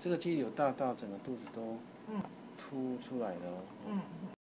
这个肌瘤大到整个肚子都凸出来了